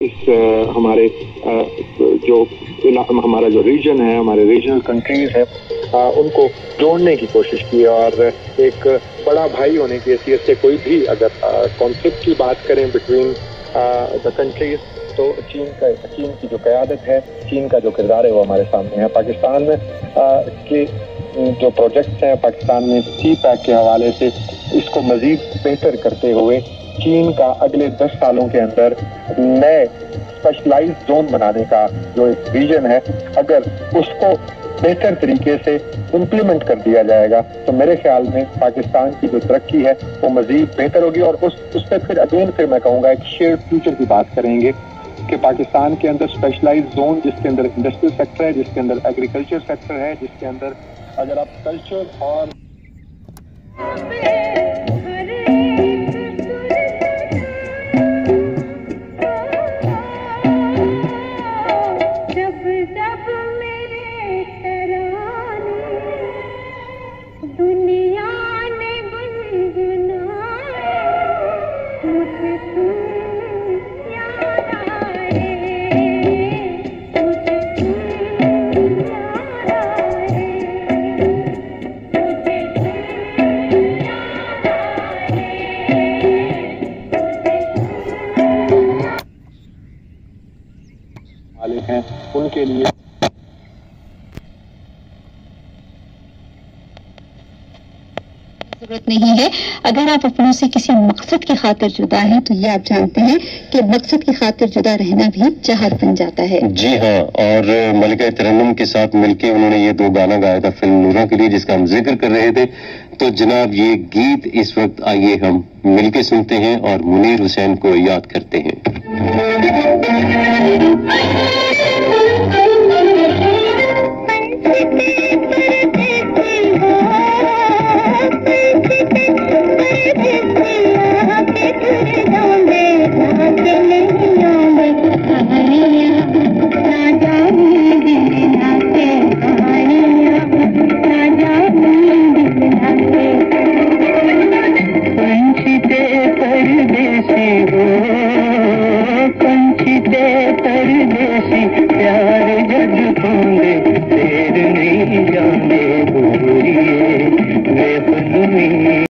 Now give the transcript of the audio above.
इस हमारे जो, हमारा जो रीजन है, हमारे रीजनल कंट्रीज़ है उनको जोड़ने की कोशिश की और एक बड़ा भाई होने की हैसियत से कोई भी अगर कॉन्फ्लिक्ट की बात करें बिटवीन द कंट्रीज़ तो चीन का, चीन की जो क्यादत है, चीन का जो किरदार है वो हमारे सामने है। पाकिस्तान के, जो प्रोजेक्ट्स हैं, पाकिस्तान में सी पैक के हवाले से इसको मजीद बेहतर करते हुए चीन का अगले दस सालों के अंदर नए स्पेशलाइज जोन बनाने का जो एक विजन है, अगर उसको बेहतर तरीके से इम्प्लीमेंट कर दिया जाएगा तो मेरे ख्याल में पाकिस्तान की जो तरक्की है, वो मजीद बेहतर होगी। और उस उस पर फिर अगेन फिर मैं कहूँगा एक शेयर फ्यूचर की बात करेंगे कि पाकिस्तान के अंदर स्पेशलाइज जोन जिसके अंदर इंडस्ट्रियल सेक्टर है, जिसके अंदर एग्रीकल्चर सेक्टर है, जिसके अंदर अगर आप कल्चर और वाले हैं उनके लिए। ज़रूरत नहीं है। अगर आप अपनों से किसी मकसद की खातिर जुदा हैं तो ये आप जानते हैं कि मकसद की खातिर जुदा रहना भी जहाद बन जाता है। जी हाँ और मलिका तरन्नुम के साथ मिलकर उन्होंने ये दो गाना गाया था फ़िल्म नूरा के लिए जिसका हम ज़िक्र कर रहे थे। तो जनाब ये गीत इस वक्त आइए हम मिलके सुनते हैं और मुनीर हुसैन को याद करते हैं।